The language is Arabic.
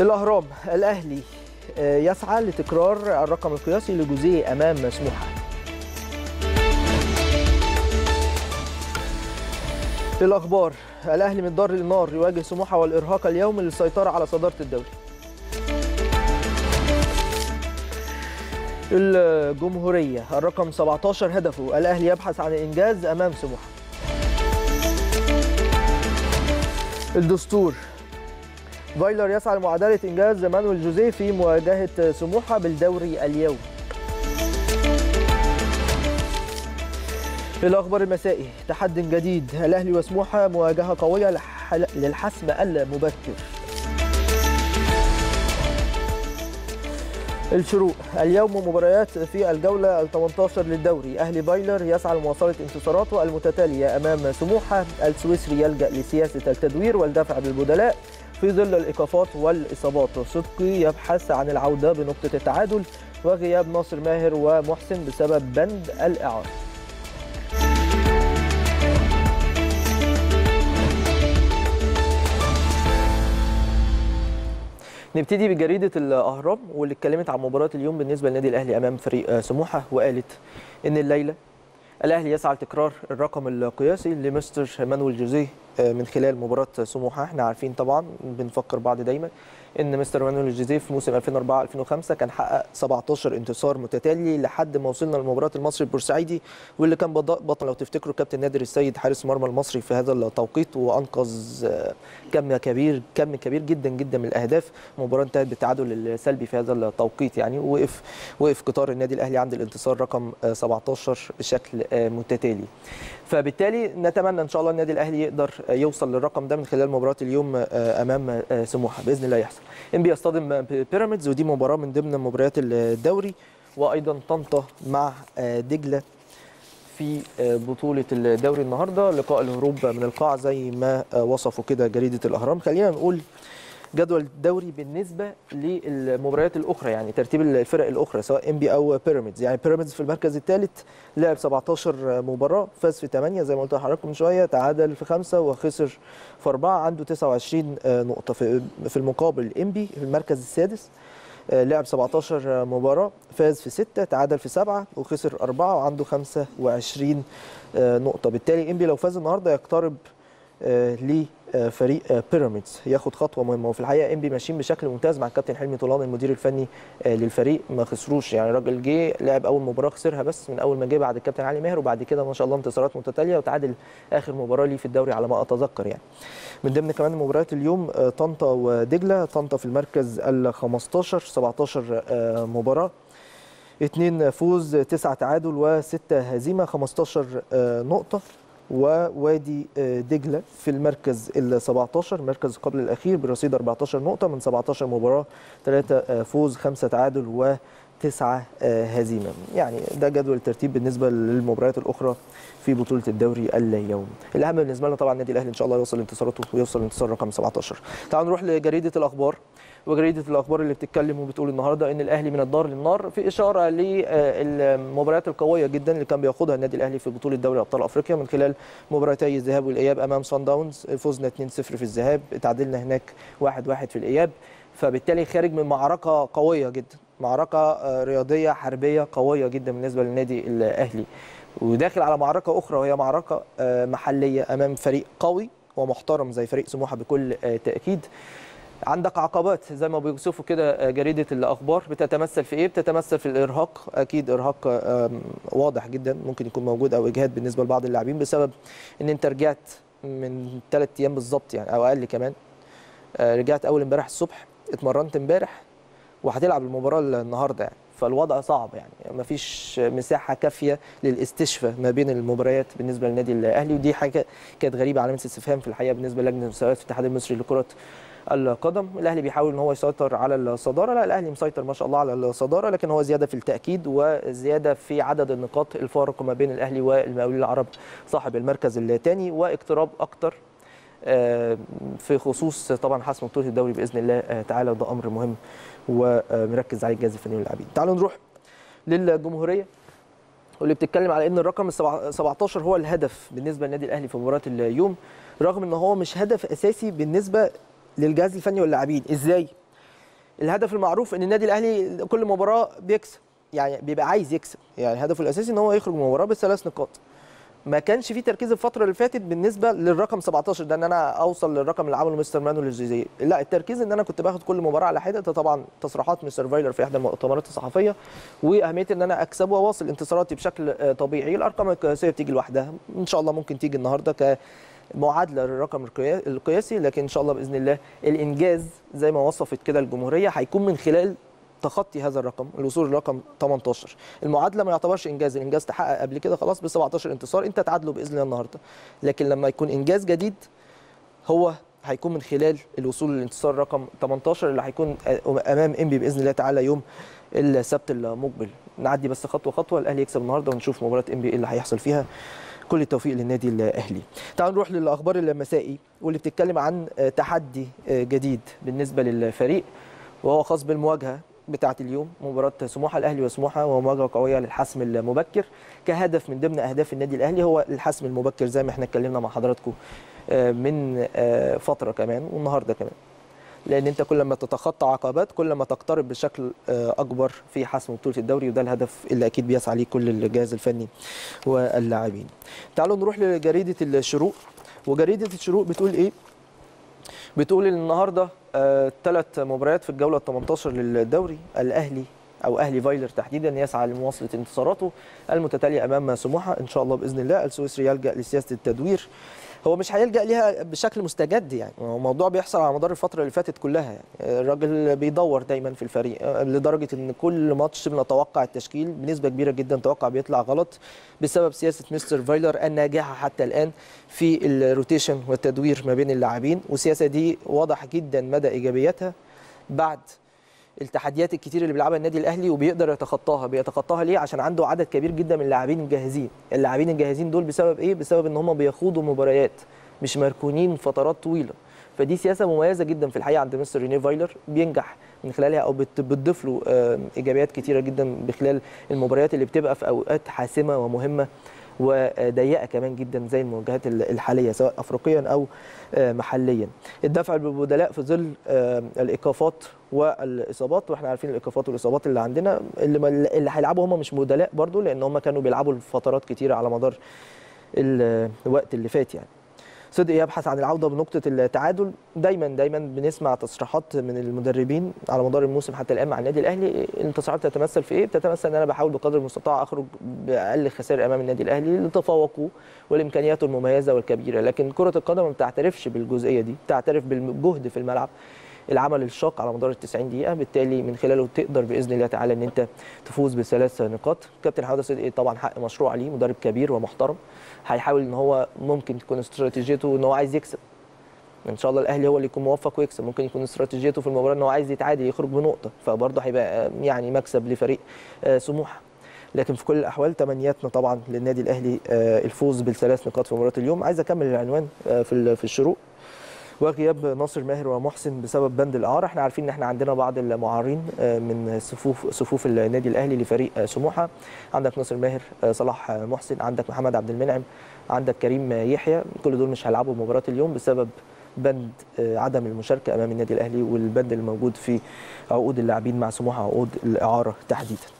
الأهرام الأهلي يسعى لتكرار الرقم القياسي لجوزيه أمام سموحة. الأخبار الأهلي من الدار للنار يواجه سموحة والإرهاق اليوم للسيطرة على صدارة الدوري. الجمهورية الرقم 17 هدفه الأهلي يبحث عن إنجاز أمام سموحة. الدستور فايلر يسعى لمعادلة إنجاز مانويل جوزيه في مواجهة سموحة بالدوري اليوم. الأخبار المسائي تحدي جديد. الأهلي وسموحة مواجهة قوية للحسم المبكر. الشروق. اليوم مباريات في الجولة ال 18 للدوري. أهلي فايلر يسعى لمواصلة انتصاراته المتتالية أمام سموحة. السويسري يلجأ لسياسة التدوير والدفع بالبدلاء. في ظل الإيقافات والإصابات. صدقي يبحث عن العودة بنقطة التعادل وغياب ناصر ماهر ومحسن بسبب بند الإعارة. نبتدي بجريدة الأهرام واللي اتكلمت عن مباراة اليوم بالنسبة للنادي الأهلي أمام فريق سموحة وقالت إن الليلة الأهلي يسعى لتكرار الرقم القياسي لمستر مانويل جوزيه. من خلال مباراة سموحة. إحنا عارفين طبعا بنفكر بعض دايما إن مستر مانويل جوزيه في موسم 2004 2005 كان حقق 17 انتصار متتالي لحد ما وصلنا لمباراة المصري البورسعيدي واللي كان بطل لو تفتكروا كابتن نادر السيد حارس مرمى المصري في هذا التوقيت وأنقذ كم كبير كم كبير جدا جدا من الأهداف. المباراه انتهت بالتعادل السلبي في هذا التوقيت يعني وقف وقف قطار النادي الأهلي عند الانتصار رقم 17 بشكل متتالي. فبالتالي نتمنى إن شاء الله النادي الأهلي يقدر يوصل للرقم ده من خلال مباراه اليوم امام سموحه. باذن الله يحصل. انبي يصطدم بيراميدز ودي مباراه من ضمن مباريات الدوري وأيضا طنطا مع دجلة في بطولة الدوري النهارده. لقاء الهروب من القاع زي ما وصفوا كده جريدة الأهرام. خلينا نقول جدول الدوري بالنسبة للمباريات الأخرى يعني ترتيب الفرق الأخرى سواء ام بي أو بيراميدز يعني بيراميدز في المركز الثالث لعب 17 مباراة فاز في 8 زي ما قلت لحضراتكم من شوية تعادل في 5 وخسر في 4 عنده 29 نقطة. في المقابل انبي في المركز السادس لعب 17 مباراة فاز في 6 تعادل في 7 وخسر 4 وعنده 25 نقطة. بالتالي انبي لو فاز النهارده يقترب لفريق بيراميدز ياخد خطوة مهمة. وفي الحقيقة انبي ماشيين بشكل ممتاز مع الكابتن حلمي طولان المدير الفني للفريق. ما خسروش يعني. الراجل جه لعب أول مباراة خسرها بس من أول ما جه بعد الكابتن علي ماهر. وبعد كده ما شاء الله انتصارات متتالية وتعادل آخر مباراة ليه في الدوري على ما أتذكر يعني. من ضمن كمان مباريات اليوم طنطا ودجلة. طنطا في المركز ال 15 17 مباراة. اثنين فوز تسعة تعادل وستة هزيمة. 15 نقطة. ووادي دجلة في المركز ال 17 المركز قبل الأخير برصيد 14 نقطة من 17 مباراة 3 فوز 5 تعادل و تسعة هزيمة. يعني ده جدول الترتيب بالنسبة للمباريات الأخرى في بطولة الدوري اليوم. الأهم بالنسبة لنا طبعا النادي الأهلي إن شاء الله يوصل لانتصاراته ويوصل لانتصار رقم 17 تعالوا نروح لجريدة الأخبار. وجريدة الأخبار اللي بتتكلم وبتقول النهاردة إن الأهلي من الدار للنار في إشارة للمباريات القوية جدا اللي كان بياخدها النادي الأهلي في بطولة دوري أبطال أفريقيا من خلال مباراتي الذهاب والإياب أمام سان داونز فزنا 2-0 في الذهاب تعادلنا هناك 1-1 في الإياب. فبالتالي خارج من معركة قوية جدا. معركة رياضية حربية قوية جدا بالنسبة للنادي الأهلي. وداخل على معركة أخرى وهي معركة محلية أمام فريق قوي ومحترم زي فريق سموحة بكل تأكيد. عندك عقبات زي ما بيوصفوا كده جريدة الأخبار. بتتمثل في إيه؟ بتتمثل في الإرهاق. أكيد إرهاق واضح جدا ممكن يكون موجود أو إجهاد بالنسبة لبعض اللاعبين بسبب إن أنت رجعت من ثلاث أيام بالظبط يعني أو أقل كمان. رجعت أول امبارح الصبح اتمرنت امبارح. وهتلعب المباراة النهارده يعني. فالوضع صعب يعني. مفيش مساحة كافية للاستشفاء ما بين المباريات بالنسبة للنادي الأهلي. ودي حاجة كانت غريبة علامه استفهام في الحقيقة بالنسبة للجنة المسابقات في الاتحاد المصري لكرة القدم. الأهلي بيحاول إن هو يسيطر على الصدارة. لا الأهلي مسيطر ما شاء الله على الصدارة لكن هو زيادة في التأكيد وزيادة في عدد النقاط الفارق ما بين الأهلي والمقاولين العرب صاحب المركز الثاني واقتراب أكتر في خصوص طبعا حسم بطولة الدوري بإذن الله تعالى وده أمر مهم ومركز عليه الجهاز الفني واللاعبين تعالوا نروح للجمهورية. واللي بتتكلم على إن الرقم 17 هو الهدف بالنسبة للنادي الأهلي في مباراة اليوم رغم إن هو مش هدف أساسي بالنسبة للجهاز الفني واللاعبين. إزاي؟ الهدف المعروف إن النادي الأهلي كل مباراة بيكسب يعني بيبقى عايز يكسب. يعني هدفه الأساسي إن هو يخرج من المباراه بثلاث نقاط. ما كانش في تركيز الفترة اللي فاتت بالنسبة للرقم 17 ده إن أنا أوصل للرقم اللي عمله مستر مانويل الجوزيه لا التركيز إن أنا كنت باخد كل مباراة على حدة ده طبعا تصريحات مستر فايلر في إحدى المؤتمرات الصحفية وأهمية إن أنا أكسب وأواصل انتصاراتي بشكل آه، طبيعي. الأرقام القياسية بتيجي لوحدها. إن شاء الله ممكن تيجي النهارده ك معادله للرقم القيا- القياسي لكن إن شاء الله بإذن الله الإنجاز زي ما وصفت كده الجمهورية هيكون من خلال تخطي هذا الرقم الوصول لرقم 18 المعادلة ما يعتبرش إنجاز الإنجاز تحقق قبل كده خلاص ب 17 انتصار انت تعادله بإذن الله النهارده. لكن لما يكون إنجاز جديد هو هيكون من خلال الوصول للانتصار رقم 18 اللي هيكون أمام إنبي بإذن الله تعالى يوم السبت المقبل. نعدي بس خطوة خطوة الأهلي يكسب النهارده ونشوف مباراة إنبي إيه اللي هيحصل فيها. كل التوفيق للنادي الأهلي. تعالوا نروح للأخبار المسائي واللي بتتكلم عن تحدي جديد بالنسبة للفريق وهو خاص بالمواجهة بتاعه اليوم مباراة سموحة الأهلي وسموحة ومواجهه قوية للحسم المبكر. كهدف من ضمن أهداف النادي الأهلي هو الحسم المبكر زي ما إحنا اتكلمنا مع حضراتكم آه، من آه، فترة كمان والنهاردة كمان. لأن أنت كل ما تتخطى عقبات كل ما تقترب بشكل آه، أكبر في حسم بطولة الدوري وده الهدف اللي أكيد بيسعى ليه كل الجهاز الفني واللاعبين. تعالوا نروح لجريدة الشروق. وجريدة الشروق بتقول إيه؟ بتقول النهارده ثلاث مباريات في الجولة ال 18 للدوري الأهلي أو أهلي فايلر تحديدا يسعى لمواصلة انتصاراته المتتالية أمام سموحة إن شاء الله بإذن الله. السويسري يلجأ لسياسة التدوير. هو مش هيلجأ ليها بشكل مستجد يعني. هو موضوع بيحصل على مدار الفترة اللي فاتت كلها يعني. الراجل بيدور دايما في الفريق لدرجة إن كل ماتش بنتوقع التشكيل بنسبة كبيرة جدا توقع بيطلع غلط بسبب سياسة مستر فايلر الناجحة حتى الآن في ال rotation والتدوير ما بين اللاعبين. والسياسة دي واضح جدا مدى إيجابيتها بعد التحديات الكتير اللي بيلعبها النادي الأهلي وبيقدر يتخطاها بيتخطاها ليه؟ عشان عنده عدد كبير جدا من اللاعبين الجاهزين. اللاعبين الجاهزين دول بسبب إيه؟ بسبب إن هم بيخوضوا مباريات مش مركونين فترات طويلة. فدي سياسة مميزة جدا في الحقيقة عند مستر ريني فايلر بينجح من خلالها أو بت- بتضيف له إيجابيات كتيرة جدا بخلال المباريات اللي بتبقى في أوقات حاسمة ومهمة. وضيقة كمان جدا زي المواجهات ال- الحالية سواء افريقيا أو آه، محليا. الدفع بالبدلاء في ظل آه، الإيقافات والإصابات وإحنا عارفين الإيقافات والإصابات اللي عندنا اللي اللي هيلعبوا هم مش بدلاء برضو لأن هم كانوا بيلعبوا فترات كتيرة على مدار الوقت اللي فات يعني. صدق يبحث عن العودة بنقطه التعادل. دايما دايما بنسمع تصريحات من المدربين على مدار الموسم حتى الآن مع النادي الأهلي. التصريحات تتمثل في إيه؟ بتتمثل إن أنا بحاول بقدر المستطاع أخرج بأقل خسائر أمام النادي الأهلي لتفوقه والإمكانيات المميزة والكبيرة. لكن كرة القدم ما بتعترفش بالجزئية دي بتعترف بالجهد في الملعب. العمل الشاق على مدار ال 90 دقيقة بالتالي من خلاله تقدر بإذن الله تعالى إن أنت تفوز بثلاث نقاط. كابتن حماده صدقي طبعا حق مشروع عليه مدرب كبير ومحترم هيحاول إن هو ممكن تكون استراتيجيته إن هو عايز يكسب. إن شاء الله الأهلي هو اللي يكون موفق ويكسب ممكن يكون استراتيجيته في المباراة إن هو عايز يتعادل يخرج بنقطة فبرضه هيبقى يعني مكسب لفريق آه، سموحة. لكن في كل الأحوال تمنياتنا طبعا للنادي الأهلي آه، الفوز بالثلاث نقاط في مباراة اليوم. عايز أكمل العنوان آه، في ال- في الشروق. وغياب ناصر ماهر ومحسن بسبب بند الاعاره إحنا عارفين إن إحنا عندنا بعض المعارين آه، من صفوف صفوف النادي الأهلي لفريق آه، سموحة. عندك ناصر ماهر آه، صلاح محسن. عندك محمد عبد المنعم. عندك كريم يحيى. كل دول مش هيلعبوا مباراة اليوم بسبب بند عدم المشاركة أمام النادي الأهلي والبند الموجود في عقود اللاعبين مع سموحة عقود الإعارة تحديدا.